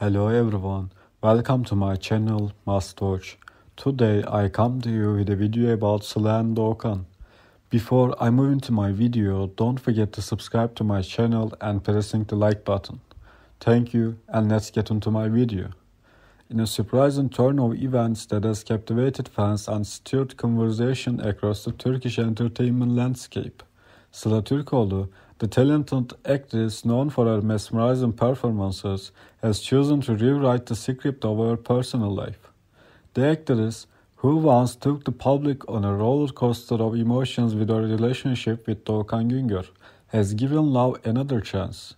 Hello everyone, welcome to my channel Must Watch. Today I come to you with a video about Selen Doğukan. Before I move into my video, don't forget to subscribe to my channel and pressing the like button. Thank you and let's get into my video. In a surprising turn of events that has captivated fans and stirred conversation across the Turkish entertainment landscape, Sıla Türkoğlu, the talented actress known for her mesmerizing performances, has chosen to rewrite the script of her personal life. The actress, who once took the public on a roller coaster of emotions with her relationship with Doğukan Güngör, has given love another chance,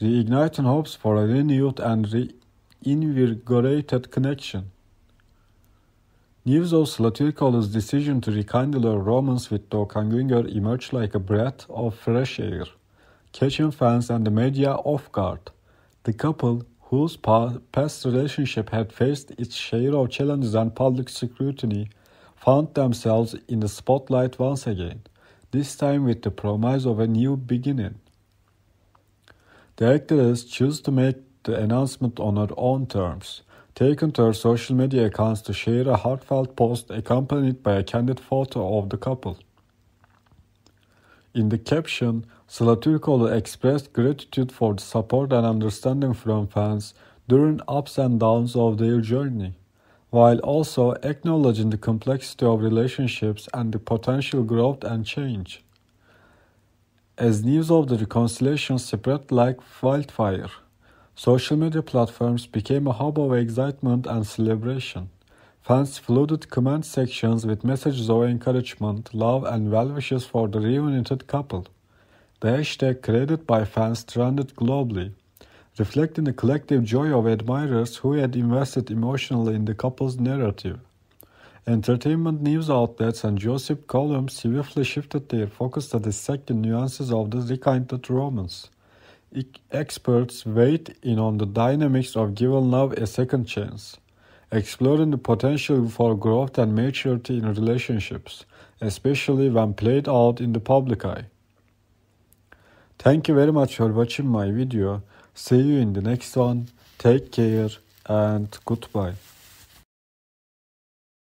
reigniting hopes for a renewed and reinvigorated connection. News of Sıla decision to rekindle her romance with Doğukan Güngör emerged like a breath of fresh air, catching fans and the media off guard. The couple, whose past relationship had faced its share of challenges and public scrutiny, found themselves in the spotlight once again, this time with the promise of a new beginning. The actress chose to make the announcement on her own terms, taken to her social media accounts to share a heartfelt post accompanied by a candid photo of the couple. In the caption, Sıla Türkoğlu expressed gratitude for the support and understanding from fans during ups and downs of their journey, while also acknowledging the complexity of relationships and the potential growth and change. As news of the reconciliation spread like wildfire, social media platforms became a hub of excitement and celebration. Fans flooded comment sections with messages of encouragement, love, and well wishes for the reunited couple. The hashtag created by fans trended globally, reflecting the collective joy of admirers who had invested emotionally in the couple's narrative. Entertainment news outlets and gossip columns swiftly shifted their focus to dissect the nuances of the rekindled romance. Experts weighed in on the dynamics of giving love a second chance, exploring the potential for growth and maturity in relationships, especially when played out in the public eye. Thank you very much for watching my video. See you in the next one. Take care and goodbye.